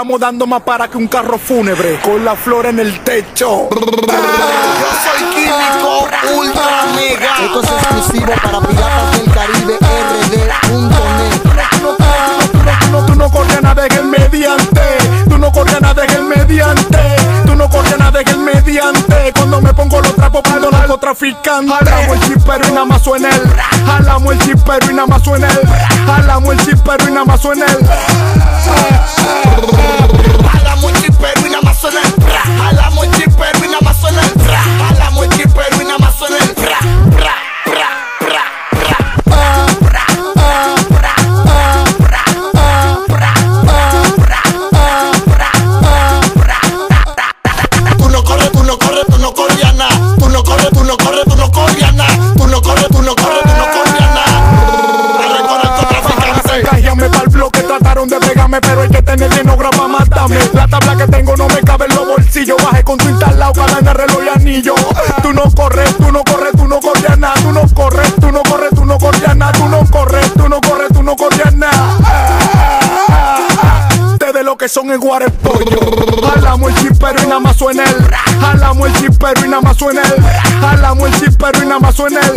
Estamos dando más para que un carro fúnebre con la flor en el techo. Yo soy químico ultra mega. Esto es exclusivo para piratas del Caribe RD.net. Tú no, corres nada en el mediante. Tú no corres nada en el mediante. Tú no corres nada en el mediante. Cuando me pongo los trapos para los narcotraficantes. Jalamos el chipero y nada más suena él. Jalamos el chipero y nada más suena él. Jalamos el chipero y nada más suena él. Pero hay que tener dinero para matarme. La tabla que tengo no me cabe en los bolsillos. Bajé con tu instalado, cadena, reloj y anillo. Tú no corres, tú no corres, tú no corres nada. Tú no corres, tú no corres, tú no corres nada. Tú no corres, tú no corres, tú no corres nada. Ustedes lo que son es guarepollo. Jalamos el chipero y nada más suena él. Jalamos el chipero y nada más suena él. Jalamos el chipero y nada más suena él.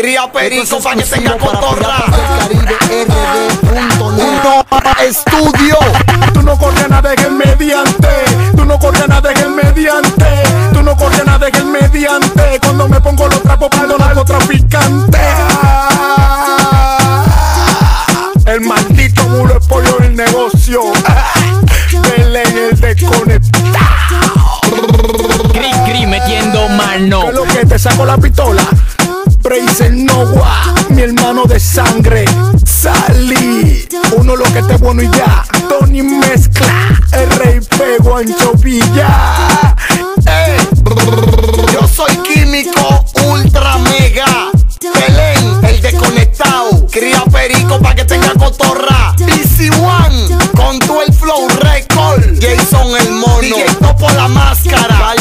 Cría perico para que tenga Exclusivo para cotorra. RD.net. Estudio. Tú no corres nada en el mediante. Tú no corres nada en el mediante. Tú no corres nada en el mediante. Cuando me pongo los trapos para los narcotraficantes. El maldito mulo es pollo del negocio. Belén el desconectado. Gris Gris metiendo ¿Qué mano. es lo que te saco la pistola? Bracer Noah, mi hermano de sangre. Salí, uno lo que esté bueno y ya. Tony mezcla, el rey pego Ancho Villa. Ey, yo soy químico ultra mega. Belén, el desconectado. Cría perico para que tenga cotorra. Easy One, con todo el flow record. Jason el mono. Topo la máscara.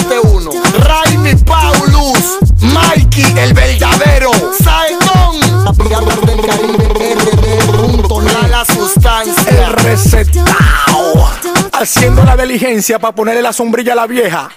Haciendo la diligencia para ponerle la sombrilla a la vieja.